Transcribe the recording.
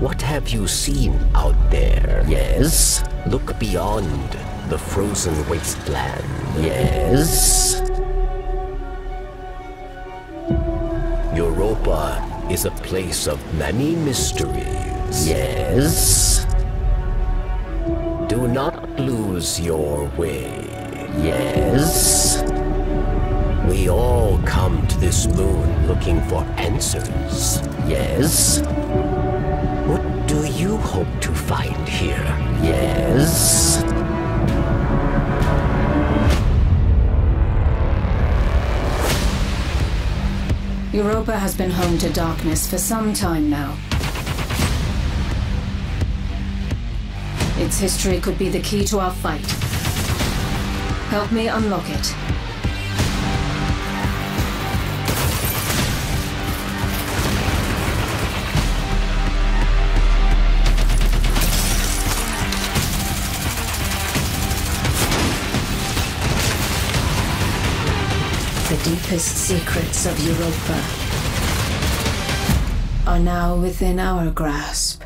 What have you seen out there? Yes? Look beyond the frozen wasteland. Yes? Europa is a place of many mysteries. Yes? Do not lose your way. Yes? We all come to this moon looking for answers. Yes? Here? Yes? Europa has been home to darkness for some time now. Its history could be the key to our fight. Help me unlock it. The deepest secrets of Europa are now within our grasp.